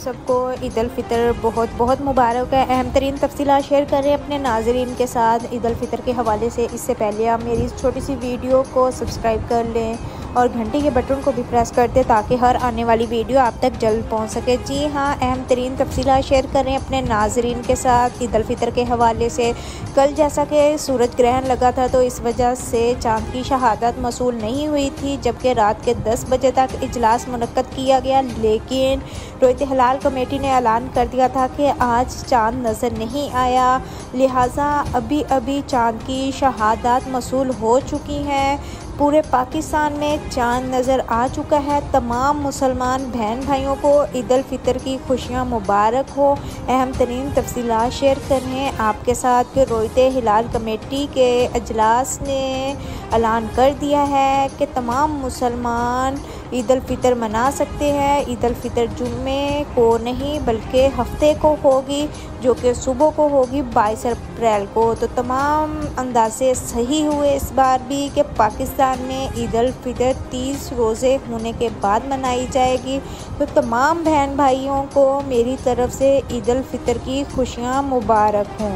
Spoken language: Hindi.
सबको ईद फितर बहुत बहुत मुबारक है। अहम तरीन तफसीला शेयर कर रहे हैं अपने नाजरीन के साथ। ईद फितर के हवाले से इससे पहले आप मेरी इस छोटी सी वीडियो को सब्सक्राइब कर लें। और घंटी के बटन को भी प्रेस कर दें ताकि हर आने वाली वीडियो आप तक जल्द पहुँच सके। जी हाँ अहम तरीन तफसीला शेयर करें अपने नाजरीन के साथ। ईद फितर के हवाले से कल जैसा कि सूरज ग्रहण लगा था तो इस वजह से चाँद की शहादत मसूल नहीं हुई थी, जबकि रात के दस बजे तक इजलास मनक़द किया गया। लेकिन रोहित हलाल कमेटी ने ऐलान कर दिया था कि आज चाँद नज़र नहीं आया। लिहाजा अभी अभी चाँद की शहादत मसूल हो चुकी हैं। पूरे पाकिस्तान में चाँद नज़र आ चुका है। तमाम मुसलमान बहन भाइयों को ईद फितर की खुशियाँ मुबारक हो। अहम तरीन तफसीत शेयर कर आपके साथ कि रोहित हिलाल कमेटी के अजलास ने ऐलान कर दिया है कि तमाम मुसलमान ईद फितर मना सकते हैं। ईद फितर जुम्मे को नहीं, बल्कि हफ़्ते को होगी, जो कि सुबह को होगी, बाईस अप्रैल को। तो तमाम अंदाजे सही हुए इस बार भी कि पाकिस्तान में ईद तीस रोज़े होने के बाद मनाई जाएगी। तो तमाम बहन भाइयों को मेरी तरफ़ से ईद की खुशियाँ मुबारक हों।